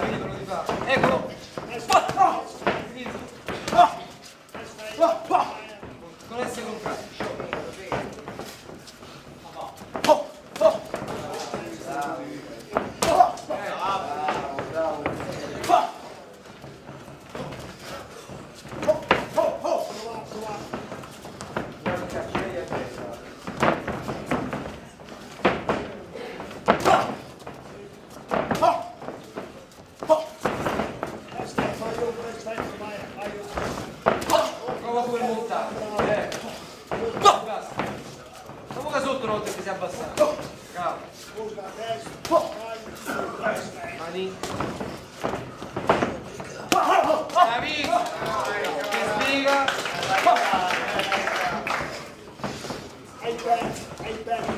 떨어진다. 에고. 뻗. volta che si è abbassato. Oh. Bravo. Scusa, adesso. Oh. Mani. Capito? Che sfiga. Hai perso, hai perso.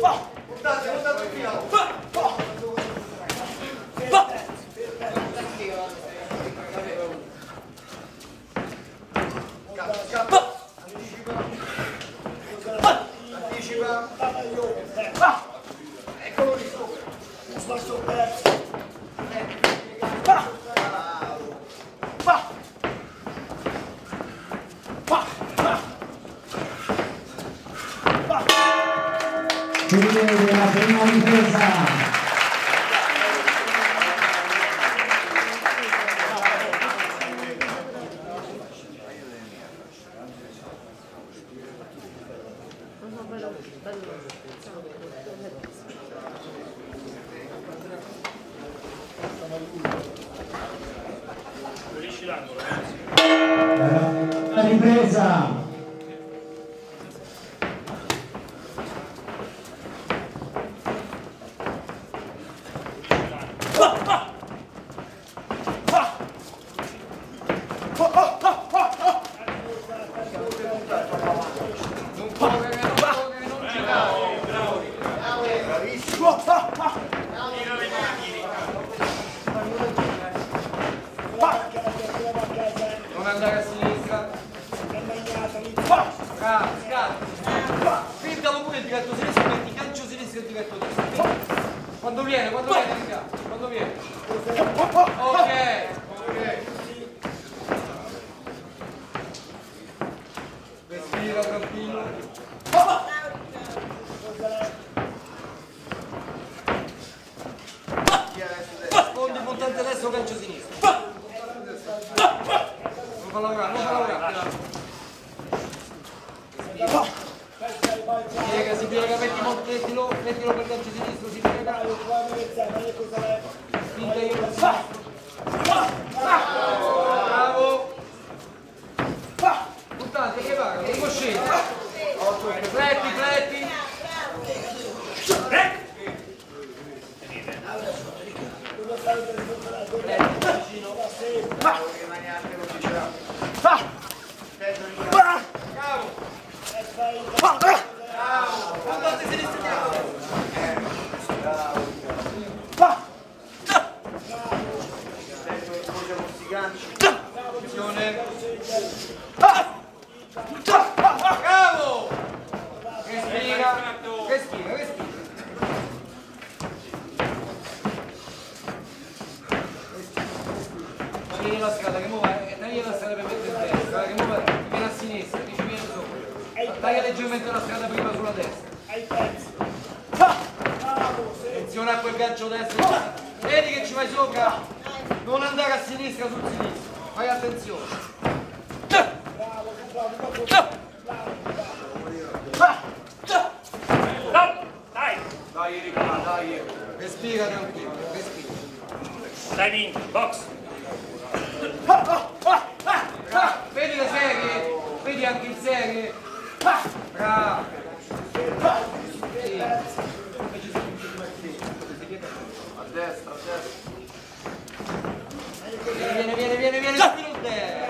Fa! Portate, portate via! Andare a sinistra. Bravo, scatta. Fintalo pure il diretto sinistro, metti calcio sinistro e il diretto destro. Quando viene, quando viene, quando viene. Ok. Respira tranquillo. Sfondi montante destro, calcio sinistro. Non fa lavorare, non fa lavorare. Piega, si piega, metti, mettilo, mettilo per calcio sinistro, si piega. Spinta io per sinistro. Bravo. Puntante, che va? Non può scendere. Fletti, fletti. Bravo. Attenzione! Ah! Taglia leggermente la strada prima sulla destra. Ai pezzi. Ah. Attenzione a quel gancio destro. Vedi che ci vai sopra? Non andare a sinistra sul sinistro. Fai attenzione. Bravo, bravo, bravo, bravo. Dai, Dai. Respira tranquillo, respira. dai vinto, box. Vedi le serie? Vedi anche il serie? Bravo. Sì. A destra, a destra. Viene, viene, viene, viene, subito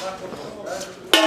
Tá Obrigado.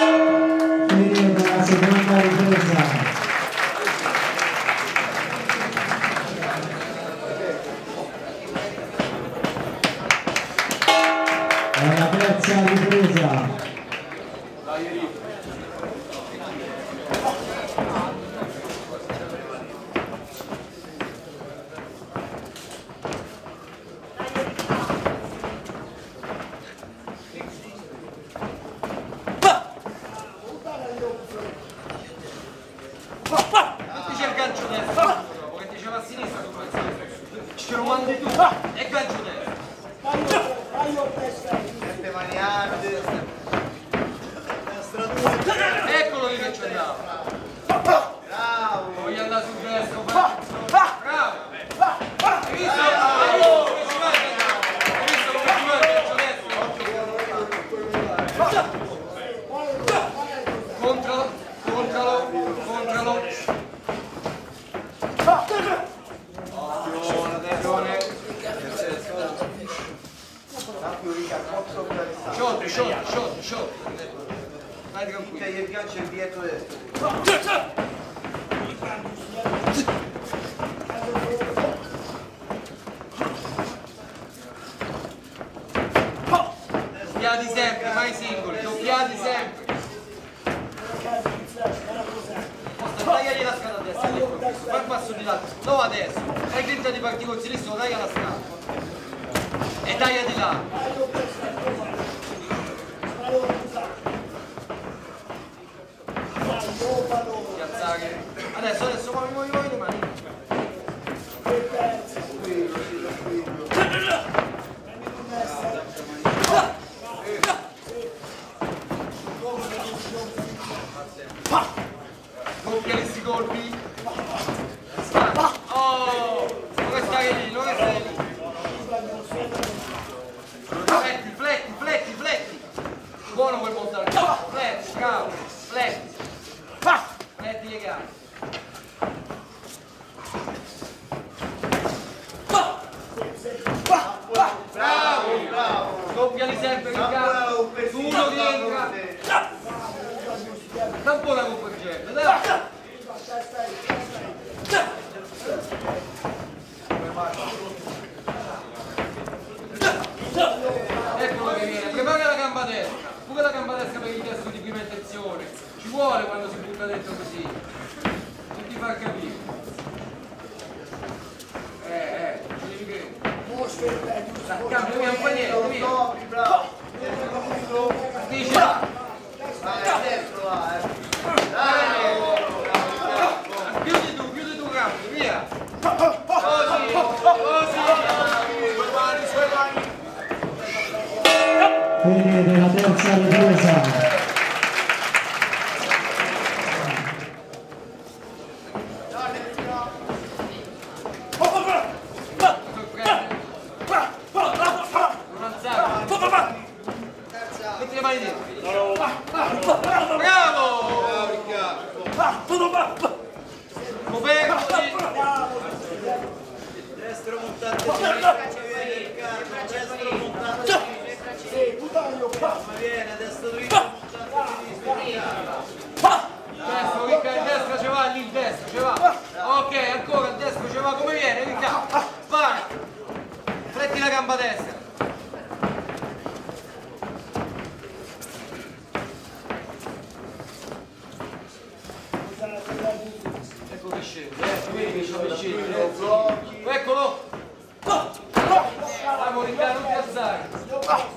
Gancio destro. Maniate. Destra due. Eccolo lì che ci andava. Bravo. Voglio andare sul destro. Bravo. Hai visto? Hai visto come ci va il gancio? Hai visto come ci va il gancio destro? Controlo, controlo, controlo. Attenzione. Tanto Rica, posso fare Shot, shot, shot, shot. Vai Te tranquillo. gli piace il dietro destro. Doppiati sempre, mai singoli, doppiati sempre. Tagliagli la scala a destra, fai un passo di là, no adesso, fai finta di partire con il sinistro, taglia la scala. E taglia di là. Piazzare. Adesso, adesso, muovi, muovi, muovi le mani. Doppia questi colpi. Oh! Non restare lì, non restare lì. Buono quel montaggio. Fletti. Fletti. Fletti le gambe. Bravo! Bravo. Doppiali sempre in Ancora gambe. un pezzetto Uno da rientra. fronte. Tampona con gel, dai! Eccolo che viene, prepara la gamba destra, pure la gamba destra per il testo di prima intenzione. Ci vuole quando si butta dentro così. Non ti fa capire. Eh, eh, ci devi credere. Cambia, via, un po' niente, via. Dice là. pela terceira vez. vicenda, eh, quindi sono vicende. Eccolo! Andiamo Riccardo, non ti alzare.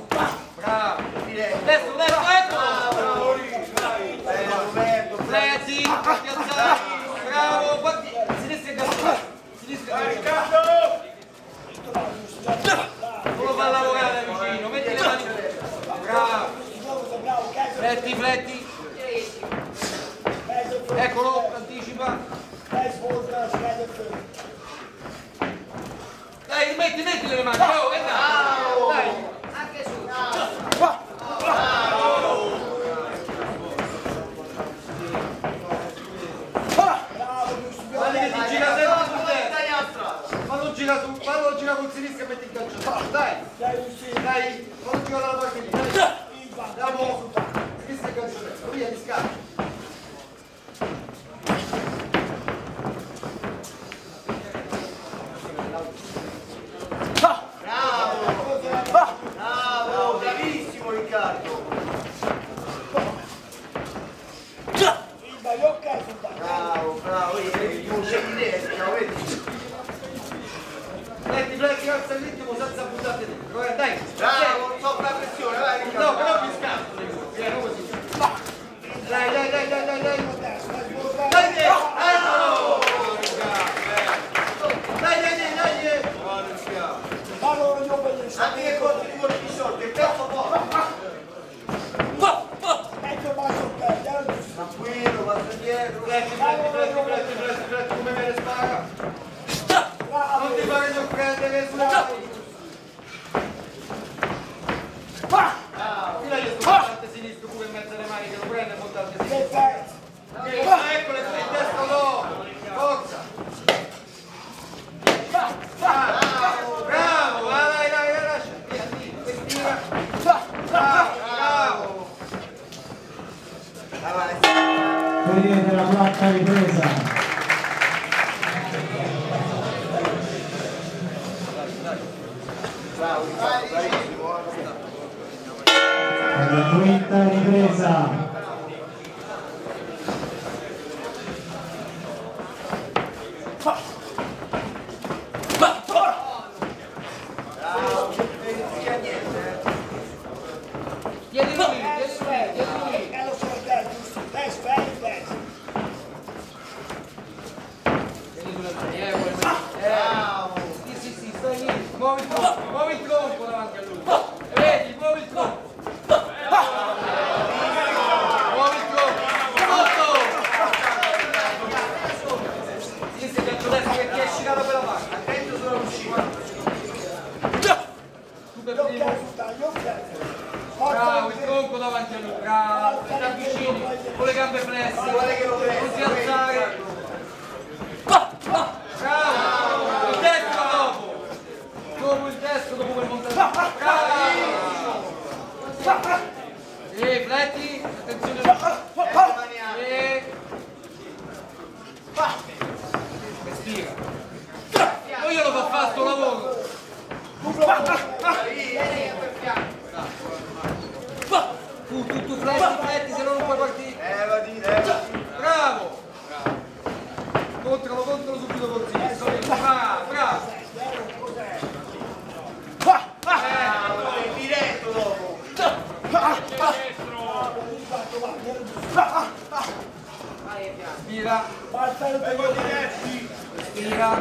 Tira. Vengo diretti. Tira.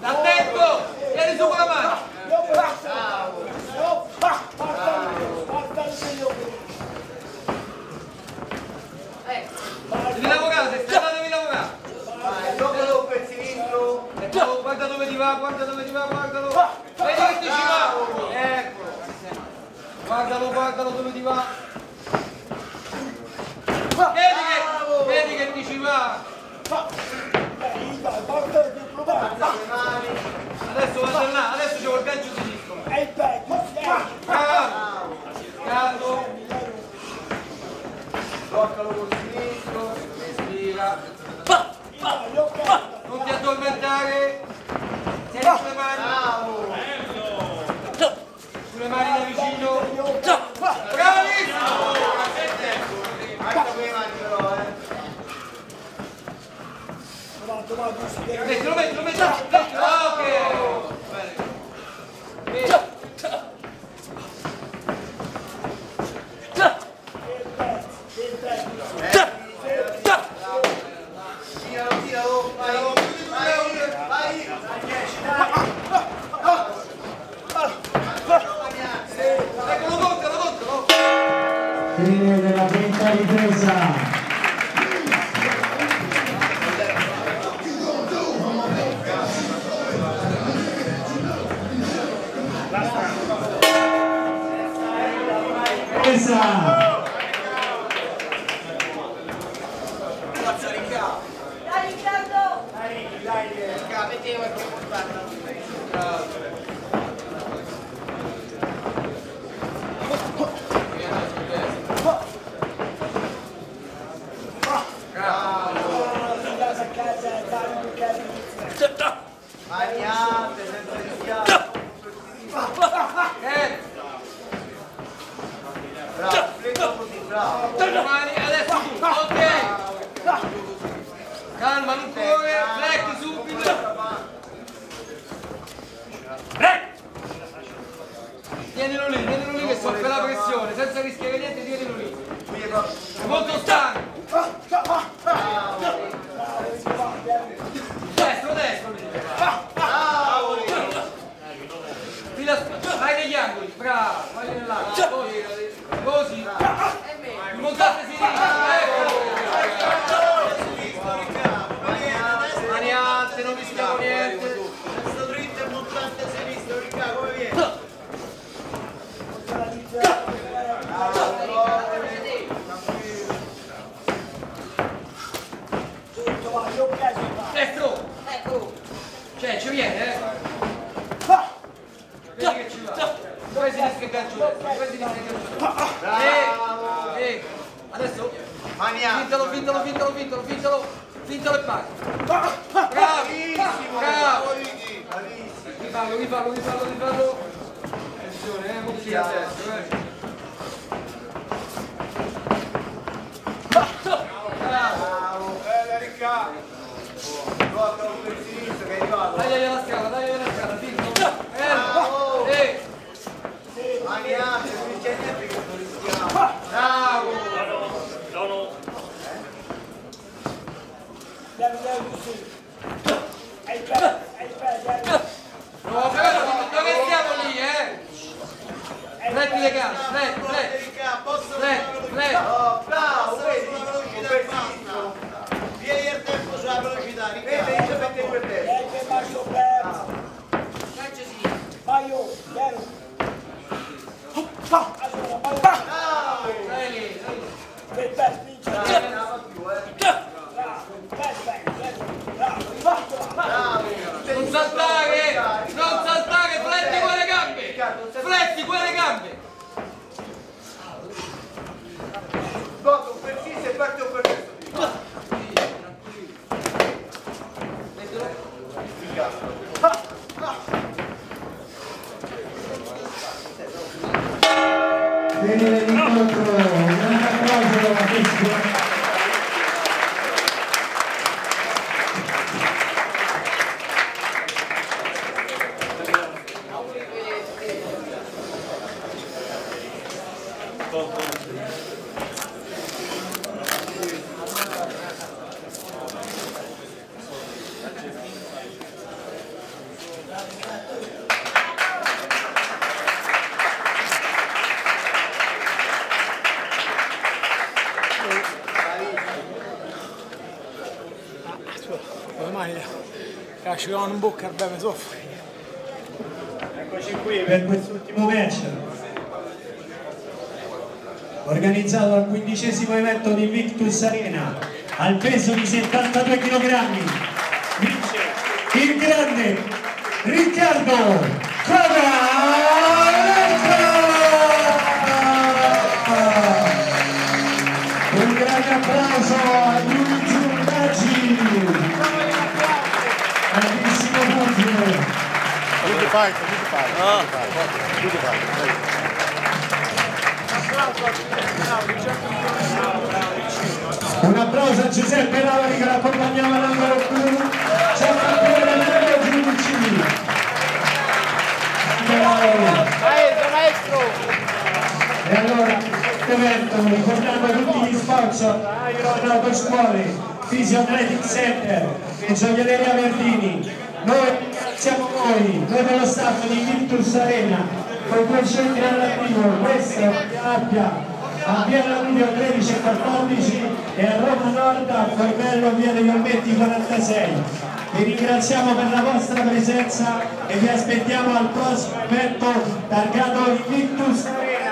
Da tempo. Vieni su con la mano. Eh. Devi lavorare, Stella devi lavorare. Vai, toccalo un pezzinino. Ecco, guarda dove ti va, guarda dove ti va, guardalo. Vedi che ti ci va. Eccolo. Guardalo, guardalo dove ti va. Vedi che vedi che dici va. Adesso vado là adesso c'è il peggio di disco da liderança. Senza rischiare. Eh, Bravo, flecca così, bravo. mani, adesso. Ok. Calma, non corre. Fletti subito. Break! Tienilo lì, tienilo lì che soffre la pressione. Senza rischiare niente, tienilo lì. È molto stanco. Destro, destro. lì. Bravo! Fila, vai negli angoli, bravo, vai nell'angolo, così, così, montate sinistra, ecco, mani alte, non rischiamo niente, Destra dritto e montante a sinistra, Riccardo, come viene? destro, Ecco! cioè ci viene, eh, vedi che ci va, vai sinistra e calcio destro, vai sinistra e calcio destro, e, e, adesso, Maniate. fintalo, fintalo, fintalo, fintalo, fintalo, fintalo e pari, bravo, bravo, rifallo, rifallo, rifallo, rifallo, attenzione, eh, molto a destra, eh. Bravo. Bella Riccardo. Guarda è arrivato. Dai la scala, dai la scala, finto. Fermo. Eh, Maniate, non c'è niente che non rischiamo. bravo. Sono No, però dove stiamo lì, eh? Fletti le gambe, Riccardo, posso fletti, fletti. Oh, bravo, vedi? Un per sinistra. Vieni al tempo sulla velocità, Riccardo. Vedi, io metto quel tempo. Calcio sì! Dai lì, dai lì. Non saltare, non saltare, fletti quelle gambe. Fletti quelle gambe. Guarda, un per sinistra e parte un per destra. Fine dell'incontro. Un applauso a questo. Lasciano in bocca, vabbè, mi soffre. Eccoci qui per quest'ultimo match organizzato al quindicesimo evento di Invictus Arena al peso di 72 kg vince il grande Riccardo Covalenca un grande applauso to fight, for me to fight. Ah. Me to fight. Me. Un applauso a Giuseppe Lauri che l'accompagnava all'angolo blu. C'è il campione Mario Maestro, maestro. E allora, evento, ricordiamo tutti gli sponsor, Iron Autoscuole, Physio Athletic Center e Gioielleria Verdini. Noi siamo voi, noi dello staff di Virtus Arena, con due centri all'attivo, questo a Appia, a Via Laudio 13 e 14 e a Roma Nord a Formello Via degli Olmetti 46. Vi ringraziamo per la vostra presenza e vi aspettiamo al prossimo evento targato Invictus Arena.